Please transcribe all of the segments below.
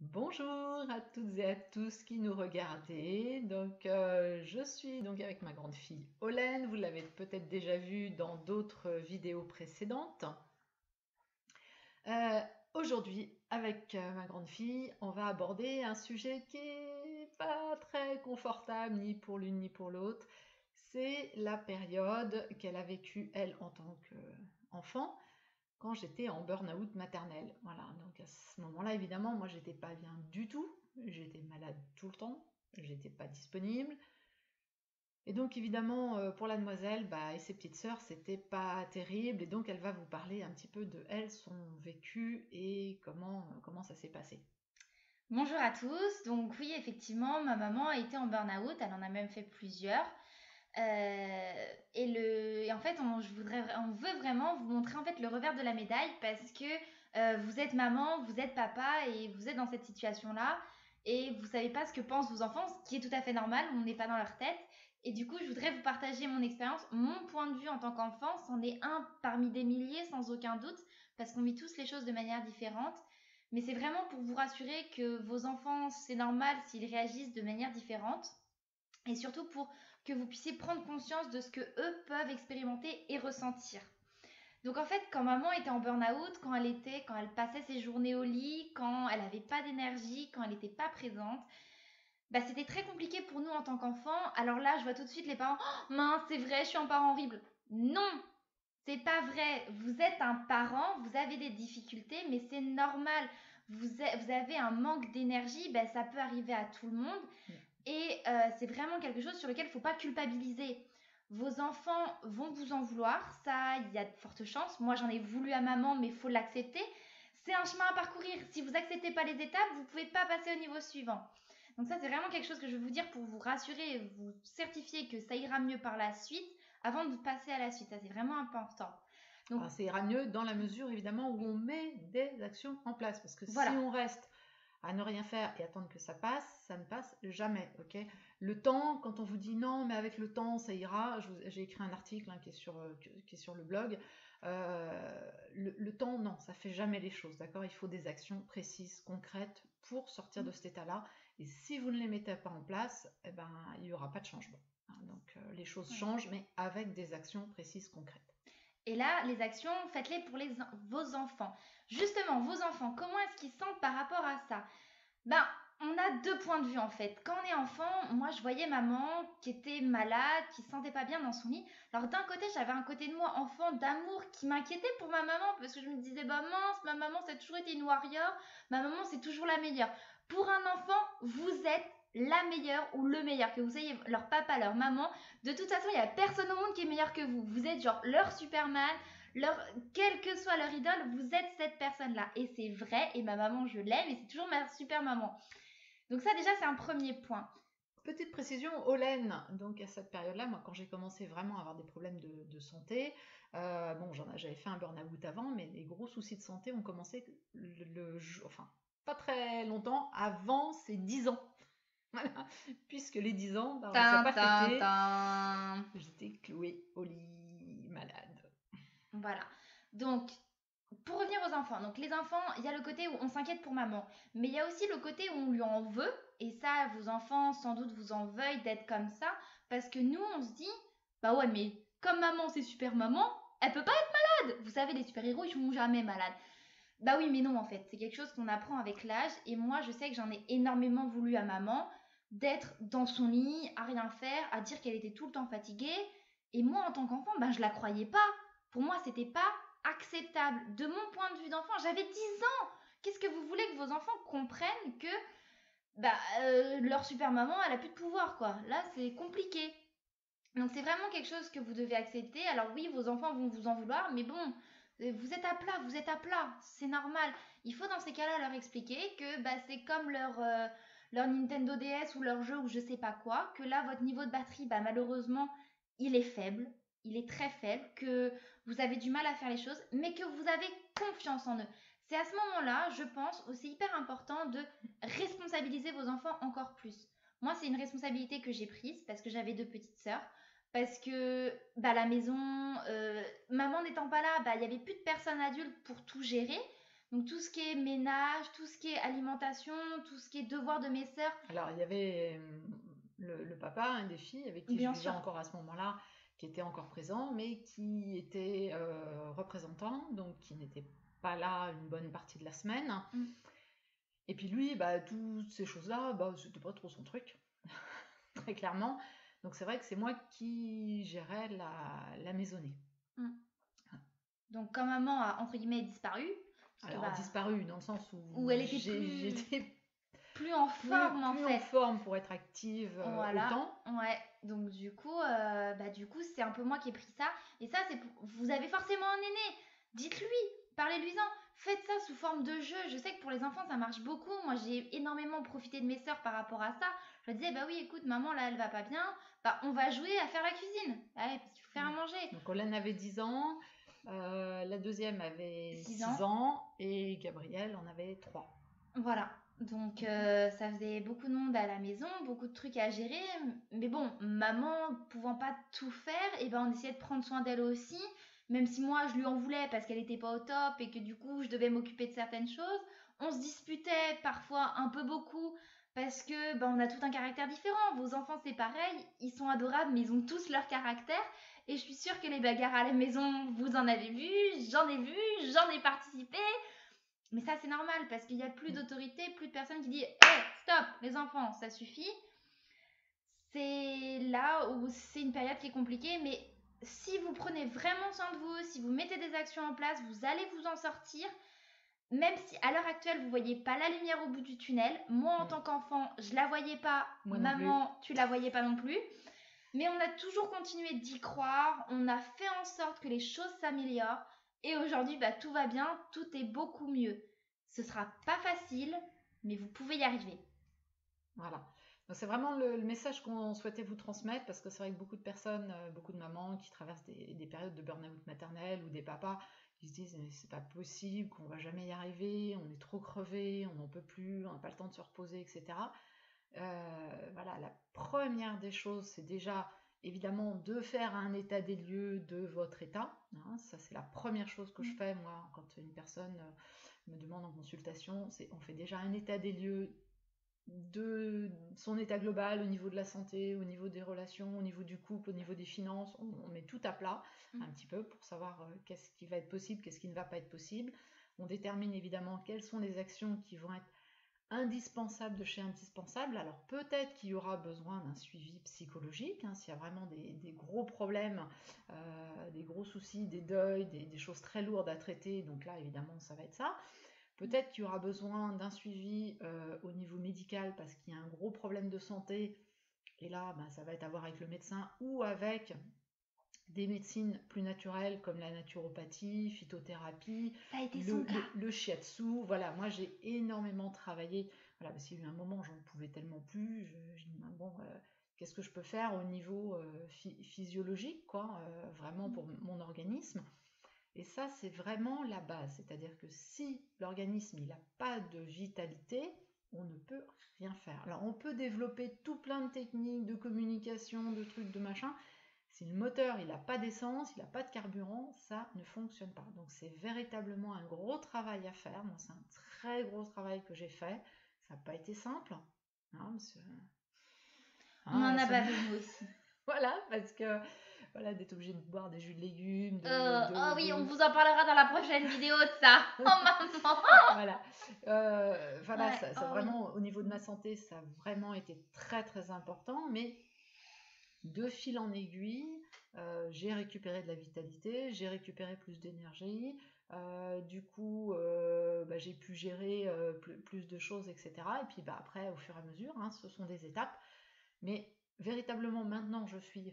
Bonjour à toutes et à tous qui nous regardez. Donc, euh, je suis donc avec ma grande fille Olène. Vous l'avez peut-être déjà vu dans d'autres vidéos précédentes. Euh, aujourd'hui, avec euh, ma grande fille, on va aborder un sujet qui est pas très confortable ni pour l'une ni pour l'autre. C'est la période qu'elle a vécue elle en tant qu'enfant quand j'étais en burn-out maternel. Voilà, donc à ce moment-là, évidemment, moi, j'étais pas bien du tout. J'étais malade tout le temps. J'étais pas disponible. Et donc, évidemment, euh, pour la demoiselle bah, et ses petites sœurs, c'était pas terrible. Et donc, elle va vous parler un petit peu de elle, son vécu et comment, comment ça s'est passé. Bonjour à tous. Donc oui, effectivement, ma maman a été en burn-out. Elle en a même fait plusieurs. Euh, et, le, en fait, on, veut vraiment vous montrer en fait le revers de la médaille parce que euh, vous êtes maman, vous êtes papa et vous êtes dans cette situation-là et vous savez pas ce que pensent vos enfants, ce qui est tout à fait normal, on n'est pas dans leur tête. Et du coup, je voudrais vous partager mon expérience, mon point de vue en tant qu'enfant. C'en est un parmi des milliers, sans aucun doute, parce qu'on vit tous les choses de manière différente. Mais c'est vraiment pour vous rassurer que vos enfants, c'est normal s'ils réagissent de manière différente. Et surtout pour que vous puissiez prendre conscience de ce que eux peuvent expérimenter et ressentir. Donc en fait, quand maman était en burn-out, quand elle était, quand elle passait ses journées au lit, quand elle n'avait pas d'énergie, quand elle n'était pas présente, bah c'était très compliqué pour nous en tant qu'enfants. Alors là, je vois tout de suite les parents, oh, mince, c'est vrai, je suis un parent horrible. Non, c'est pas vrai. Vous êtes un parent, vous avez des difficultés, mais c'est normal. Vous, avez un manque d'énergie, bah, ça peut arriver à tout le monde. Et euh, c'est vraiment quelque chose sur lequel il ne faut pas culpabiliser. Vos enfants vont vous en vouloir, ça, il y a de fortes chances. Moi, j'en ai voulu à maman, mais il faut l'accepter. C'est un chemin à parcourir. Si vous n'acceptez pas les étapes, vous ne pouvez pas passer au niveau suivant. Donc ça, c'est vraiment quelque chose que je veux vous dire pour vous rassurer et vous certifier que ça ira mieux par la suite avant de passer à la suite. Ça, c'est vraiment important. Donc, ça ira mieux dans la mesure, évidemment, où on met des actions en place. Parce que si on reste à ne rien faire et attendre que ça passe, ça ne passe jamais, ok? Le temps, quand on vous dit non, mais avec le temps, ça ira, j'ai écrit un article hein, qui, est sur, euh, qui est sur le blog, euh, le, temps, non, ça fait jamais les choses, d'accord? Il faut des actions précises, concrètes pour sortir de cet état-là, et si vous ne les mettez pas en place, eh ben, il n'y aura pas de changement. Hein. donc euh, les choses changent, mais avec des actions précises, concrètes. Et là, les actions, faites-les pour les, vos enfants. Justement, vos enfants, comment est-ce qu'ils sentent par rapport à ça? Ben, on a deux points de vue en fait. Quand on est enfant, moi je voyais maman qui était malade, qui se sentait pas bien dans son lit. Alors d'un côté, j'avais un côté de moi enfant d'amour qui m'inquiétait pour ma maman parce que je me disais bah mince, ma maman c'est toujours été une warrior, ma maman c'est toujours la meilleure. Pour un enfant, vous êtes la meilleure ou le meilleur, que vous ayez leur papa, leur maman. De toute façon, il n'y a personne au monde qui est meilleur que vous. Vous êtes genre leur Superman, leur, quelle que soit leur idole, vous êtes cette personne-là. Et c'est vrai, et ma maman, je l'aime, et c'est toujours ma super maman. Donc ça déjà, c'est un premier point. Petite précision, Olène, donc à cette période-là, moi quand j'ai commencé vraiment à avoir des problèmes de, santé, euh, bon j'avais fait un burn-out avant, mais les gros soucis de santé ont commencé le, enfin pas très longtemps avant ces 10 ans. Voilà. Puisque les 10 ans, bah, on ne pas fêté. J'étais clouée au lit, malade. Voilà. Donc, pour revenir aux enfants, donc les enfants, il y a le côté où on s'inquiète pour maman, mais il y a aussi le côté où on lui en veut, et ça, vos enfants sans doute vous en veuillent d'être comme ça, parce que nous, on se dit, bah ouais, mais comme maman, c'est super maman, elle peut pas être malade. Vous savez, les super-héros, ils sont jamais malades. Bah oui, mais non, en fait, c'est quelque chose qu'on apprend avec l'âge, et moi, je sais que j'en ai énormément voulu à maman, d'être dans son lit, à rien faire, à dire qu'elle était tout le temps fatiguée. Et moi, en tant qu'enfant, ben, je la croyais pas. Pour moi, c'était pas acceptable. De mon point de vue d'enfant, j'avais 10 ans. Qu'est-ce que vous voulez que vos enfants comprennent que bah, euh, leur super maman, elle a plus de pouvoir, quoi. Là, c'est compliqué. Donc, c'est vraiment quelque chose que vous devez accepter. Alors, oui, vos enfants vont vous en vouloir, mais bon, euh, vous êtes à plat, vous êtes à plat. C'est normal. Il faut, dans ces cas-là, leur expliquer que bah, c'est comme leur. Euh, leur Nintendo DS ou leur jeu ou je sais pas quoi, que là votre niveau de batterie, bah, malheureusement, il est faible, il est très faible, que vous avez du mal à faire les choses, mais que vous avez confiance en eux. C'est à ce moment-là, je pense, aussi hyper important de responsabiliser vos enfants encore plus. Moi, c'est une responsabilité que j'ai prise parce que j'avais deux petites sœurs. Parce que bah, la maison, euh, maman n'étant pas là, bah, il n'y avait plus de personnes adultes pour tout gérer. Donc tout ce qui est ménage, tout ce qui est alimentation, tout ce qui est devoir de mes sœurs. Alors il y avait euh, le, papa un des filles avec qui je vivais encore à ce moment-là, qui était encore présent, mais qui était euh, représentant, donc qui n'était pas là une bonne partie de la semaine. Mm. Et puis lui, bah, toutes ces choses-là, bah, c'était pas trop son truc, très clairement. Donc c'est vrai que c'est moi qui gérais la, la maisonnée. Mm. Donc quand maman a entre guillemets disparu. Alors bah, disparu dans le sens où, où elle était plus... plus en forme en fait. en forme pour être active euh, voilà. autant. Ouais. Donc du coup, euh, bah du coup c'est un peu moi qui ai pris ça. Et ça c'est vous avez forcément un aîné. Dites-lui, parlez-lui-en. Faites ça sous forme de jeu. Je sais que pour les enfants ça marche beaucoup. Moi j'ai énormément profité de mes sœurs par rapport à ça. Je disais bah oui écoute maman là elle va pas bien. Bah on va jouer à faire la cuisine. Ah ouais, parce qu'il faut faire à mm. manger. Donc Olane avait 10 ans. Euh, la deuxième avait 6 ans. et Gabrielle en avait 3. Voilà. Donc euh, ça faisait beaucoup de monde à la maison, beaucoup de trucs à gérer. Mais bon, maman pouvant pas tout faire, et eh ben on essayait de prendre soin d'elle aussi. Même si moi je lui en voulais parce qu'elle était pas au top et que du coup je devais m'occuper de certaines choses. On se disputait parfois un peu beaucoup parce que ben, on a tout un caractère différent. Vos enfants c'est pareil, ils sont adorables mais ils ont tous leur caractère. Et je suis sûre que les bagarres à la maison, vous en avez vu, j'en ai vu, j'en ai participé. Mais ça, c'est normal parce qu'il n'y a plus d'autorité, plus de personnes qui disent Hé, stop, les enfants, ça suffit. C'est là où c'est une période qui est compliquée, mais si vous prenez vraiment soin de vous, si vous mettez des actions en place, vous allez vous en sortir. Même si à l'heure actuelle, vous voyez pas la lumière au bout du tunnel, moi en tant qu'enfant, je la voyais pas, maman, tu la voyais pas non plus. Mais on a toujours continué d'y croire, on a fait en sorte que les choses s'améliorent et aujourd'hui bah, tout va bien, tout est beaucoup mieux. Ce sera pas facile, mais vous pouvez y arriver. Voilà. C'est vraiment le, message qu'on souhaitait vous transmettre parce que c'est vrai que beaucoup de personnes, euh, beaucoup de mamans qui traversent des, périodes de burn-out maternel ou des papas qui se disent c'est pas possible, qu'on va jamais y arriver, on est trop crevé, on n'en peut plus, on n'a pas le temps de se reposer, etc. Euh, voilà, la première des choses, c'est déjà évidemment de faire un état des lieux de votre état. Hein. ça, c'est la première chose que je mm. fais, moi, quand une personne euh, me demande en consultation, c'est on fait déjà un état des lieux de son état global au niveau de la santé, au niveau des relations, au niveau du couple, au niveau des finances. On, met tout à plat mm. un petit peu pour savoir euh, qu'est-ce qui va être possible, qu'est-ce qui ne va pas être possible. On détermine évidemment quelles sont les actions qui vont être indispensable de chez indispensable. Alors peut-être qu'il y aura besoin d'un suivi psychologique, hein, s'il y a vraiment des, gros problèmes, euh, des gros soucis, des deuils, des, choses très lourdes à traiter. Donc là, évidemment, ça va être ça. Peut-être qu'il y aura besoin d'un suivi euh, au niveau médical parce qu'il y a un gros problème de santé. Et là, ben, ça va être à voir avec le médecin ou avec des médecines plus naturelles comme la naturopathie, phytothérapie, le, shiatsu. Voilà, moi j'ai énormément travaillé. Voilà, parce qu'il y a eu un moment, j'en pouvais tellement plus. Je, me dis, bon, euh, qu'est-ce que je peux faire au niveau euh, physiologique, quoi, euh, vraiment pour mon organisme? Et ça, c'est vraiment la base. C'est-à-dire que si l'organisme n'a pas de vitalité, on ne peut rien faire. Alors, on peut développer tout plein de techniques de communication, de trucs, de machin, si le moteur il n'a pas d'essence, il n'a pas de carburant, ça ne fonctionne pas. Donc c'est véritablement un gros travail à faire. Moi, c'est un très gros travail que j'ai fait. Ça n'a pas été simple. Hein, On en a pas vu aussi. voilà, parce que voilà, d'être obligé de boire des jus de légumes. Euh, oh oui, on vous en parlera dans la prochaine vidéo de ça. oh maman Voilà, euh, voilà ça, oh vraiment, au niveau de ma santé, ça a vraiment été très très important. Mais de fil en aiguille, euh, j'ai récupéré de la vitalité, j'ai récupéré plus d'énergie, euh, du coup, euh, bah, j'ai pu gérer plus, de choses, etc. Et puis bah, après, au fur et à mesure, hein, ce sont des étapes. Mais véritablement, maintenant, je suis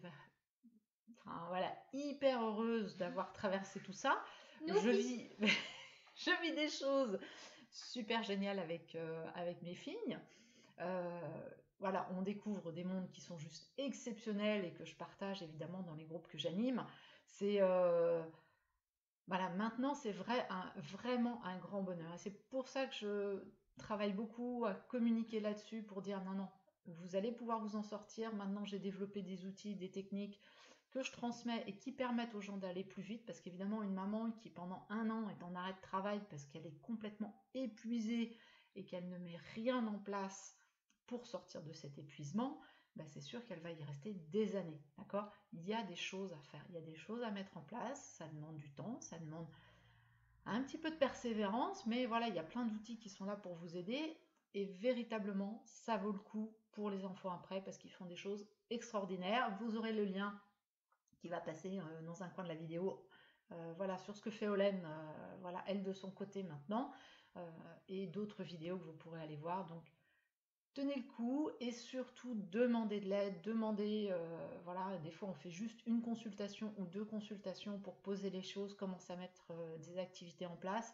voilà, hyper heureuse d'avoir traversé tout ça. je vis, je vis des choses super géniales avec, avec mes filles voilà, on découvre des mondes qui sont juste exceptionnels et que je partage évidemment dans les groupes que j'anime. C'est euh, voilà, maintenant c'est vrai, vraiment un grand bonheur. C'est pour ça que je travaille beaucoup à communiquer là-dessus pour dire non, non, vous allez pouvoir vous en sortir. Maintenant, j'ai développé des outils, des techniques que je transmets et qui permettent aux gens d'aller plus vite, parce qu'évidemment, une maman qui pendant un an est en arrêt de travail parce qu'elle est complètement épuisée et qu'elle ne met rien en place pour sortir de cet épuisement, bah, c'est sûr qu'elle va y rester des années. D'accord? Il y a des choses à faire, il y a des choses à mettre en place, ça demande du temps, ça demande un petit peu de persévérance, mais voilà, il y a plein d'outils qui sont là pour vous aider. Et véritablement, ça vaut le coup pour les enfants après parce qu'ils font des choses extraordinaires. Vous aurez le lien qui va passer euh, dans un coin de la vidéo. Euh, voilà, sur ce que fait Olène, euh, voilà, elle de son côté maintenant, et d'autres vidéos que vous pourrez aller voir. Tenez le coup et surtout demandez de l'aide, demandez, voilà, des fois on fait juste une consultation ou deux consultations pour poser les choses, commencer à mettre des activités en place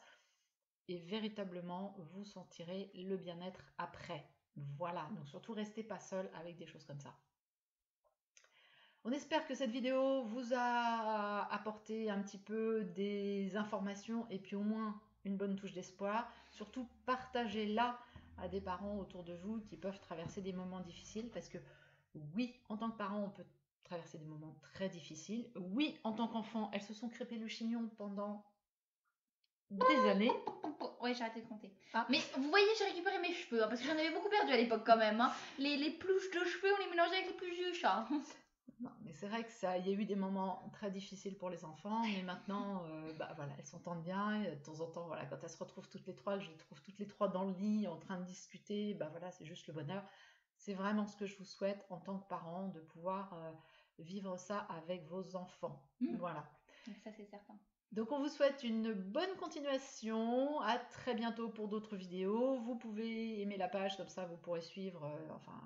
et véritablement vous sentirez le bien-être après. Voilà, donc surtout restez pas seul avec des choses comme ça. On espère que cette vidéo vous a apporté un petit peu des informations et puis au moins une bonne touche d'espoir. Surtout partagez-la à des parents autour de vous qui peuvent traverser des moments difficiles parce que oui, en tant que parent, on peut traverser des moments très difficiles. Oui, en tant qu'enfant, elles se sont crêpées le chignon pendant des années. Oui, j'ai arrêté de compter. Ah. Mais vous voyez, j'ai récupéré mes cheveux, hein, parce que j'en avais beaucoup perdu à l'époque quand même. Hein. Les, les plouches de cheveux, on les mélangeait avec les pluches du chat. Non, mais c'est vrai que ça, il y a eu des moments très difficiles pour les enfants, mais maintenant, euh, bah voilà, elles s'entendent bien. Et de temps en temps, voilà, quand elles se retrouvent toutes les trois, je les trouve toutes les trois dans le lit, en train de discuter. Bah voilà, c'est juste le bonheur. C'est vraiment ce que je vous souhaite en tant que parent, de pouvoir euh, vivre ça avec vos enfants. Mmh. Voilà. Ça, c'est certain. Donc on vous souhaite une bonne continuation. À très bientôt pour d'autres vidéos. Vous pouvez aimer la page, comme ça vous pourrez suivre, euh, enfin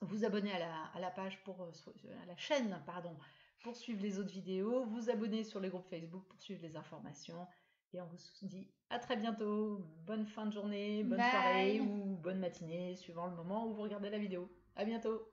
vous abonner à la, page pour euh, à la chaîne pardon pour suivre les autres vidéos, vous abonner sur les groupes Facebook pour suivre les informations et on vous dit à très bientôt. Bonne fin de journée, bonne soirée ou bonne matinée suivant le moment où vous regardez la vidéo. À bientôt.